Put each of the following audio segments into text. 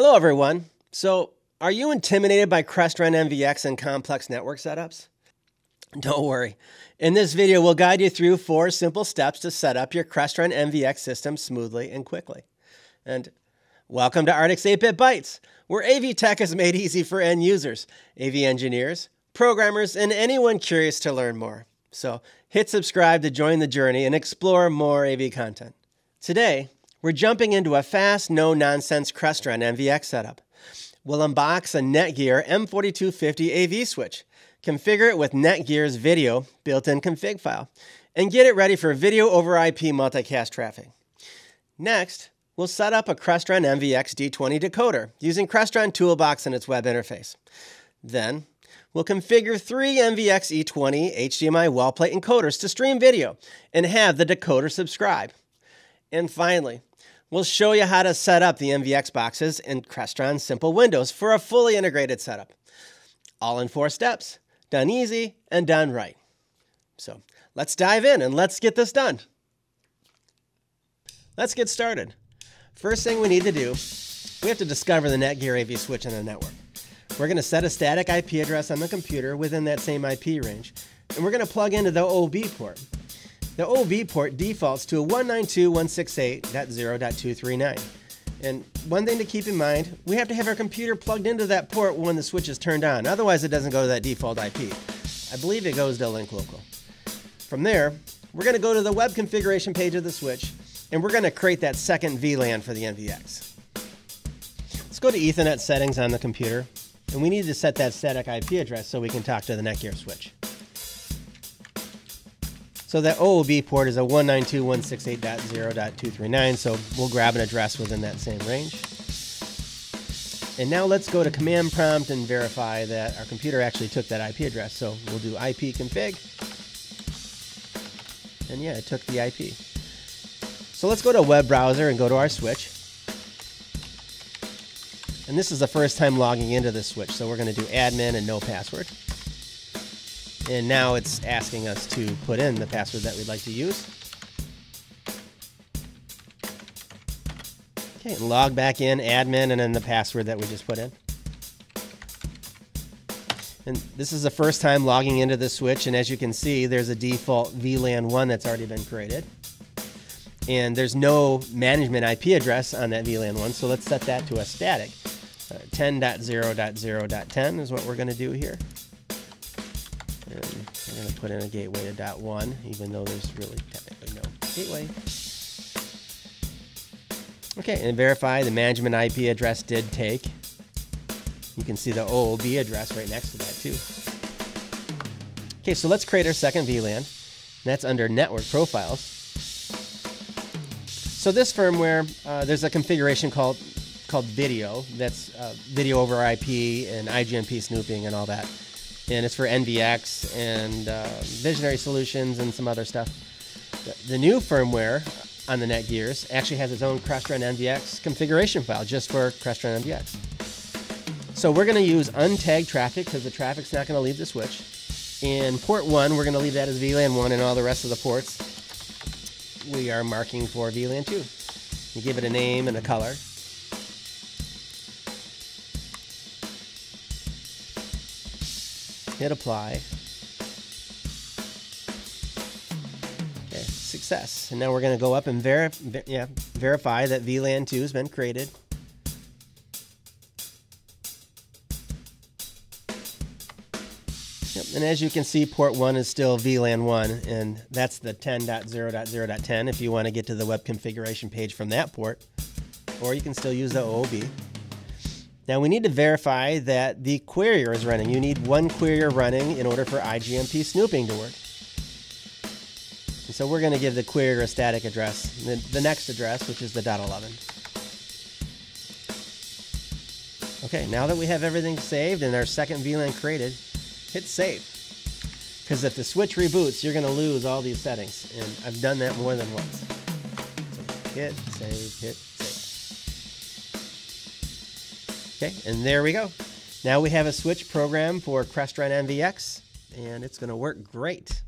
Hello, everyone. So, are you intimidated by Crestron NVX and complex network setups? Don't worry. In this video, we'll guide you through four simple steps to set up your Crestron NVX system smoothly and quickly. And welcome to Arctic's 8-Bit Bytes, where AV tech is made easy for end users, AV engineers, programmers, and anyone curious to learn more. So hit subscribe to join the journey and explore more AV content. Today, we're jumping into a fast, no nonsense Crestron NVX setup. We'll unbox a Netgear M4250 AV switch, configure it with Netgear's video built in config file, and get it ready for video over IP multicast traffic. Next, we'll set up a Crestron NVX D20 decoder using Crestron Toolbox and its web interface. Then, we'll configure three NVX E20 HDMI wall plate encoders to stream video and have the decoder subscribe. And finally, We'll show you how to set up the NVX boxes in Crestron SIMPL Windows for a fully integrated setup. All in four steps, done easy and done right. So let's dive in and let's get this done. Let's get started. First thing we need to do, we have to discover the Netgear AV switch in the network. We're going to set a static IP address on the computer within that same IP range, and we're going to plug into the OOB port. The OOB port defaults to a 192.168.0.239. And one thing to keep in mind, we have to have our computer plugged into that port when the switch is turned on. Otherwise, it doesn't go to that default IP. I believe it goes to link local. From there, we're going to go to the web configuration page of the switch, and we're going to create that second VLAN for the NVX. Let's go to Ethernet settings on the computer, and we need to set that static IP address so we can talk to the Netgear switch. So that OOB port is a 192.168.0.239, so we'll grab an address within that same range. And now let's go to command prompt and verify that our computer actually took that IP address. So we'll do IP config. And yeah, it took the IP. So let's go to a web browser and go to our switch. And this is the first time logging into this switch, so we're going to do admin and no password. And now it's asking us to put in the password that we'd like to use. Okay, log back in, admin, and then the password that we just put in. And this is the first time logging into the switch, and as you can see, there's a default VLAN 1 that's already been created. And there's no management IP address on that VLAN 1, so let's set that to a static. Uh, 10.0.0.10 is what we're going to do here. And I'm going to put in a gateway to dot one, even though there's really technically no gateway. Okay, and verify the management IP address did take. You can see the OOB address right next to that too. Okay, so let's create our second VLAN. That's under Network Profiles. So this firmware, uh, there's a configuration called called Video. That's uh, video over IP and IGMP snooping and all that and it's for NVX and uh, Visionary Solutions and some other stuff. The, new firmware on the Netgears actually has its own Crestron NVX configuration file just for Crestron NVX. So we're going to use untagged traffic because the traffic's not going to leave the switch. In port 1, we're going to leave that as VLAN 1 and all the rest of the ports we are marking for VLAN 2. You give it a name and a color. Hit apply. Okay, success. And now we're going to go up and ver yeah, verify that VLAN 2 has been created. Yep, and as you can see, port 1 is still VLAN 1, and that's the 10.0.0.10 if you want to get to the web configuration page from that port, or you can still use the OOB. Now we need to verify that the querier is running. You need one querier running in order for IGMP snooping to work. And so we're going to give the querier a static address, the, the next address, which is the .11. Okay, now that we have everything saved and our second VLAN created, hit save. Because if the switch reboots, you're going to lose all these settings. And I've done that more than once. So hit save, hit Okay, and there we go. Now we have a switch program for Crestron NVX, and it's going to work great.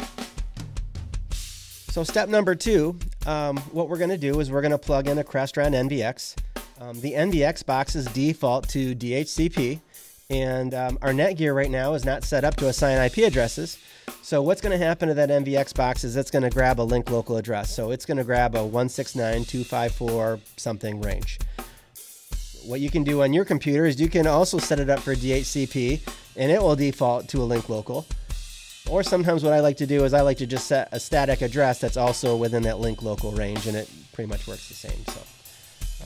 So step number two, um, what we're going to do is we're going to plug in a Crestron NVX Um, the NVX boxes default to DHCP, and um, our Netgear right now is not set up to assign IP addresses. So what's going to happen to that NVX box is it's going to grab a link local address. So it's going to grab a 169.254 something range. What you can do on your computer is you can also set it up for DHCP, and it will default to a link local. Or sometimes what I like to do is I like to just set a static address that's also within that link local range, and it pretty much works the same. So,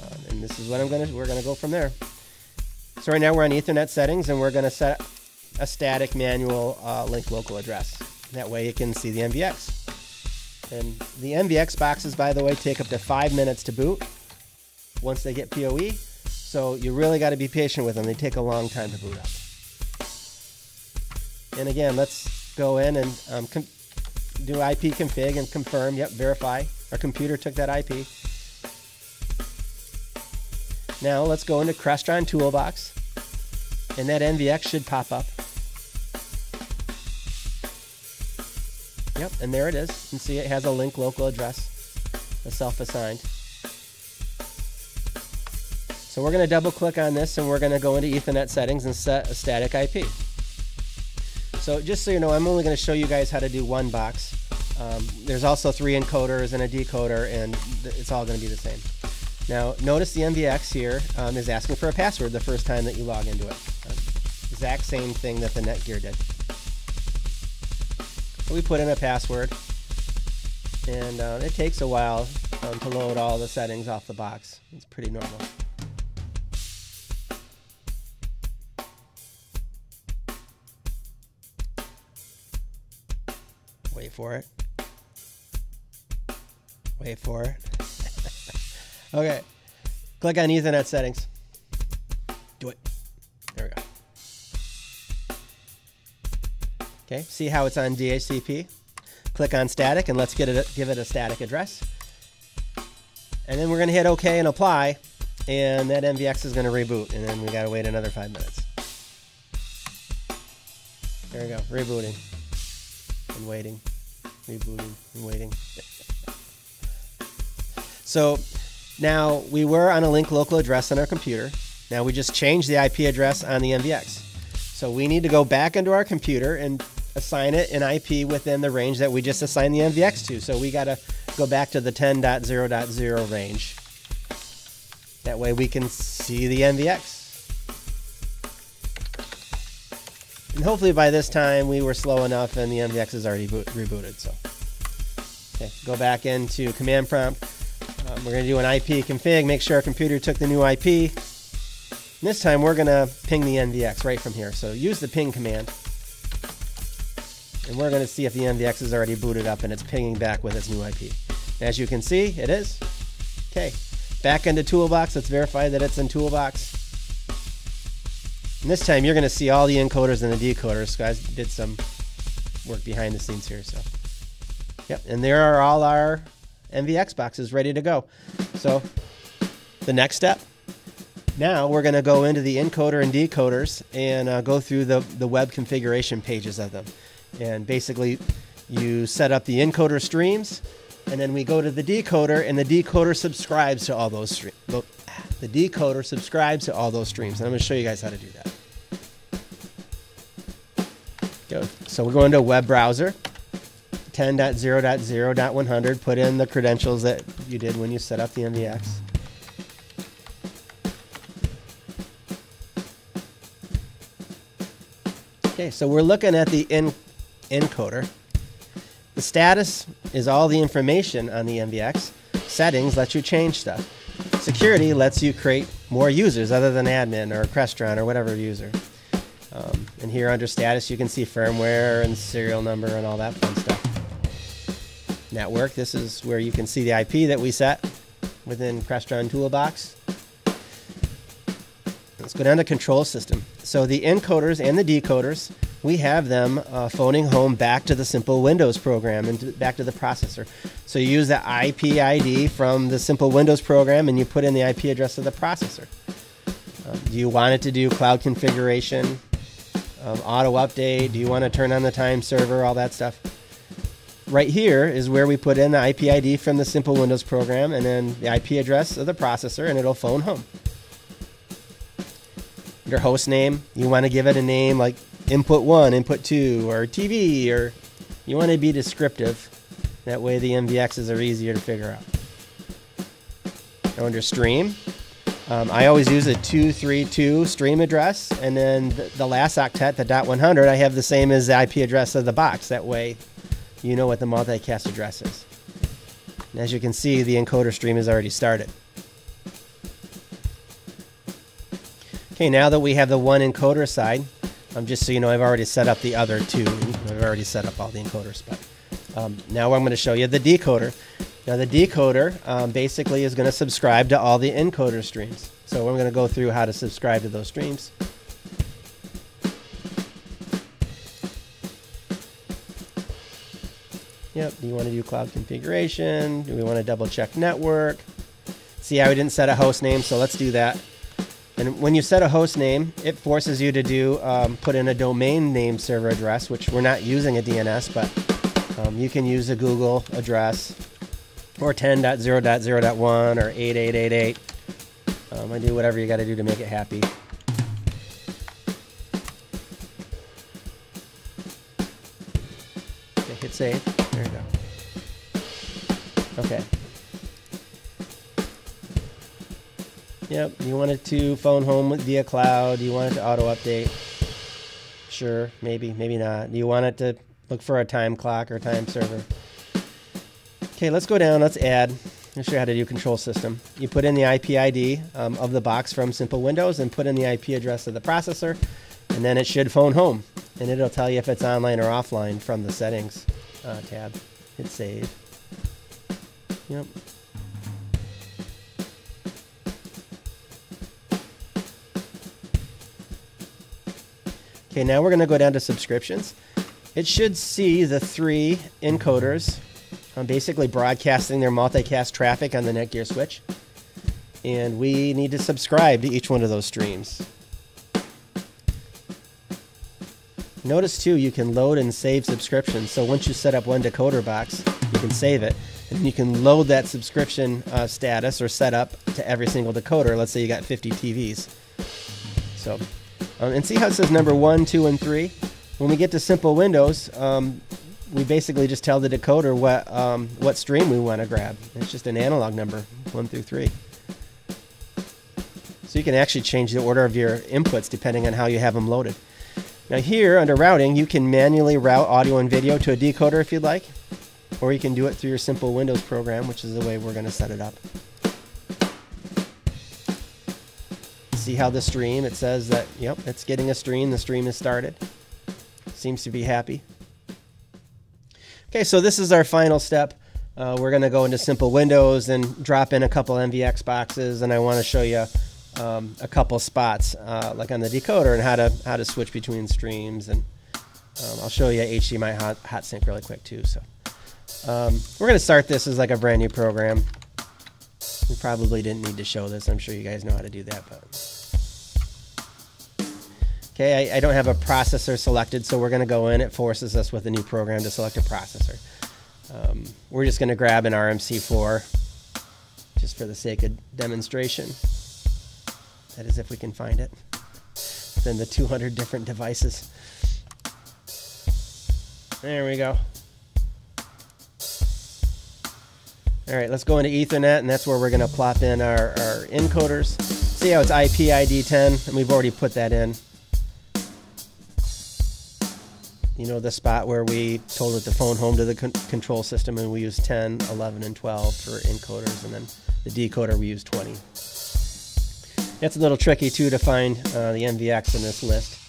um, and this is what I'm gonna we're gonna go from there. So right now we're on Ethernet settings, and we're gonna set a static manual uh, link local address. That way you can see the NVX. And the NVX boxes, by the way, take up to five minutes to boot once they get PoE. So you really got to be patient with them. They take a long time to boot up. And again, let's go in and um, do IP config and confirm. Yep, verify. Our computer took that IP. Now let's go into Crestron Toolbox, and that NVX should pop up. Yep, and there it is. You can see it has a link local address, a self-assigned. So we're going to double click on this and we're going to go into Ethernet settings and set a static IP. So just so you know, I'm only going to show you guys how to do one box. Um, there's also three encoders and a decoder, and it's all going to be the same. Now, notice the NVX here um, is asking for a password the first time that you log into it. Um, exact same thing that the Netgear did. So we put in a password, and uh, it takes a while um, to load all the settings off the box. It's pretty normal. For it. Wait for it. okay. Click on Ethernet settings. Do it. There we go. Okay, see how it's on DHCP? Click on static and let's get it give it a static address. And then we're going to hit OK and apply, and that NVX is going to reboot, and then we got to wait another five minutes. There we go, rebooting and waiting rebooting and waiting. so now we were on a link local address on our computer. Now we just changed the IP address on the NVX. So we need to go back into our computer and assign it an IP within the range that we just assigned the NVX to. So we got to go back to the 10.0.0 range. That way we can see the NVX. And hopefully by this time we were slow enough and the NVX is already boot, rebooted. So, okay, go back into command prompt. Um, we're going to do an IP config, make sure our computer took the new IP. And this time we're going to ping the NVX right from here. So use the ping command. And we're going to see if the NVX is already booted up and it's pinging back with its new IP. As you can see, it is. Okay, back into Toolbox. Let's verify that it's in Toolbox. And this time you're going to see all the encoders and the decoders. Guys did some work behind the scenes here. So, yep. And there are all our NVX boxes ready to go. So, the next step. Now we're going to go into the encoder and decoders and uh, go through the, the web configuration pages of them. And basically, you set up the encoder streams, and then we go to the decoder, and the decoder subscribes to all those streams. The decoder subscribes to all those streams. And I'm going to show you guys how to do that. So we're going to a web browser, 10.0.0.100. Put in the credentials that you did when you set up the NVX. Okay, so we're looking at the encoder. The status is all the information on the NVX. Settings lets you change stuff. Security lets you create more users other than admin or Crestron or whatever user. Um, and here under status, you can see firmware and serial number and all that fun stuff. Network, this is where you can see the IP that we set within Crestron Toolbox. Let's go down to control system. So the encoders and the decoders we have them uh, phoning home back to the SIMPL Windows program and back to the processor. So you use the IP ID from the SIMPL Windows program and you put in the IP address of the processor. Um, do you want it to do cloud configuration, auto update? Do you want to turn on the time server, all that stuff? Right here is where we put in the IP ID from the SIMPL Windows program and then the IP address of the processor and it'll phone home. Your host name, you want to give it a name like input one, input two, or TV, or you want to be descriptive. That way the NVXs are easier to figure out. Under stream, um, I always use a 232 stream address, and then the, the last octet, the dot .100, I have the same as the IP address of the box. That way you know what the multicast address is. And as you can see, the encoder stream has already started. Okay, now that we have the one encoder side, um, just so you know, I've already set up the other two. I've already set up all the encoders, but um, now I'm going to show you the decoder. Now the decoder um, basically is going to subscribe to all the encoder streams. So we're going to go through how to subscribe to those streams. Yep, do you want to do cloud configuration? Do we want to double check network? See how we didn't set a host name, so let's do that. And when you set a host name, it forces you to do um, put in a domain name server address, which we're not using a DNS, but um, you can use a Google address or 10.0.0.1 or 8888. Um, I do whatever you got to do to make it happy. Okay, hit save. There you go. Okay. Yep, you want it to phone home via cloud. You want it to auto update. Sure, maybe, maybe not. Do you want it to look for a time clock or time server? Okay, let's go down. Let's add. I'll show you how to do control system. You put in the IP ID um, of the box from SIMPL Windows and put in the IP address of the processor, and then it should phone home. And it'll tell you if it's online or offline from the settings uh, tab. Hit save. Yep. Okay, now we're going to go down to subscriptions. It should see the three encoders um, basically broadcasting their multicast traffic on the Netgear switch. And we need to subscribe to each one of those streams. Notice too, you can load and save subscriptions. So once you set up one decoder box, you can save it. And you can load that subscription uh, status or setup to every single decoder. Let's say you got 50 TVs. So um, and see how it says number one, two, and three? When we get to SIMPL Windows, um, we basically just tell the decoder what um, what stream we want to grab. It's just an analog number, one through three. So you can actually change the order of your inputs depending on how you have them loaded. Now here under routing, you can manually route audio and video to a decoder if you'd like, or you can do it through your SIMPL Windows program, which is the way we're going to set it up. see how the stream, it says that, yep, it's getting a stream. The stream has started. Seems to be happy. Okay, so this is our final step. Uh, we're going to go into SIMPL Windows and drop in a couple NVX boxes, and I want to show you um, a couple spots, uh, like on the decoder, and how to how to switch between streams. And um, I'll show you HDMI hot, hot sync really quick too. So um, we're going to start this as like a brand new program. We probably didn't need to show this. I'm sure you guys know how to do that, but. Okay, I, I, don't have a processor selected, so we're going to go in. It forces us with a new program to select a processor. Um, we're just going to grab an RMC4 just for the sake of demonstration. That is if we can find it. Then the 200 different devices. There we go. All right, let's go into Ethernet, and that's where we're going to plop in our, our encoders. See how it's IP ID 10, and we've already put that in you know, the spot where we told it to phone home to the con control system and we use 10, 11, and 12 for encoders, and then the decoder we use 20. It's a little tricky too to find uh, the NVX in this list.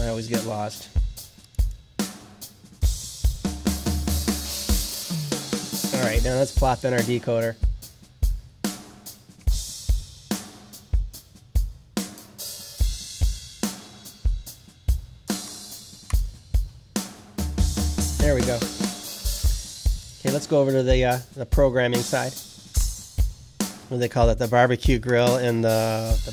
I always get lost. Alright, now let's plop in our decoder. There we go. Okay, let's go over to the uh, the programming side. What do they call it? The barbecue grill and the the,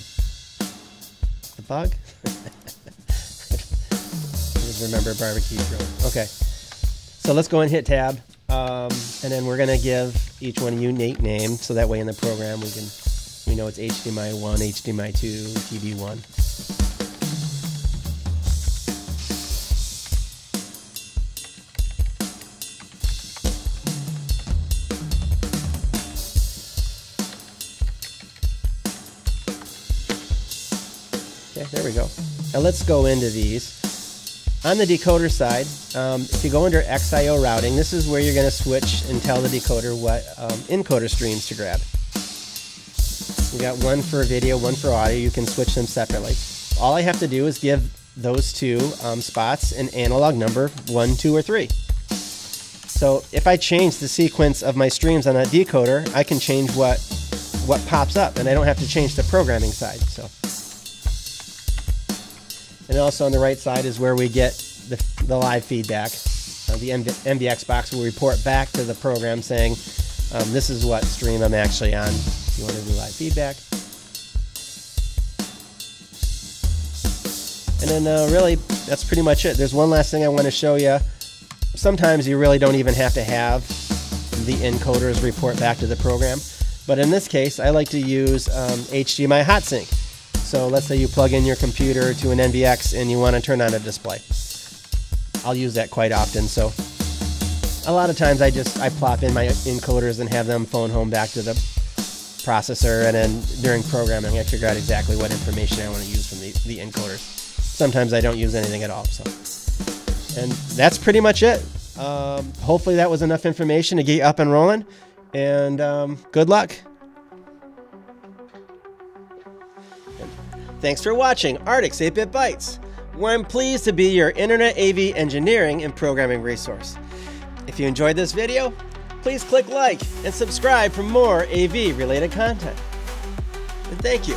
the bug. remember barbecue grill. Okay, so let's go and hit tab, um, and then we're gonna give each one a unique name, so that way in the program we can we know it's HDMI 1, HDMI 2, TV1. Okay, there we go. Now let's go into these. On the decoder side, um, if you go under XIO routing, this is where you're going to switch and tell the decoder what um, encoder streams to grab. You got one for video, one for audio. You can switch them separately. All I have to do is give those two um, spots an analog number, one, two, or three. So if I change the sequence of my streams on that decoder, I can change what what pops up, and I don't have to change the programming side. So. And also on the right side is where we get the, the live feedback. Uh, the NVX box will report back to the program saying, um, this is what stream I'm actually on. If you want to do live feedback. And then uh, really, that's pretty much it. There's one last thing I want to show you. Sometimes you really don't even have to have the encoders report back to the program. But in this case, I like to use um, HDMI HotSync. So let's say you plug in your computer to an NVX and you want to turn on a display. I'll use that quite often. So a lot of times I just I plop in my encoders and have them phone home back to the processor and then during programming I figure out exactly what information I want to use from the, the encoders. Sometimes I don't use anything at all. So and that's pretty much it. Um, hopefully that was enough information to get you up and rolling and um, good luck. Thanks for watching Arctic's 8-Bit Bytes, where I'm pleased to be your Internet AV engineering and programming resource. If you enjoyed this video, please click like and subscribe for more AV related content. And thank you.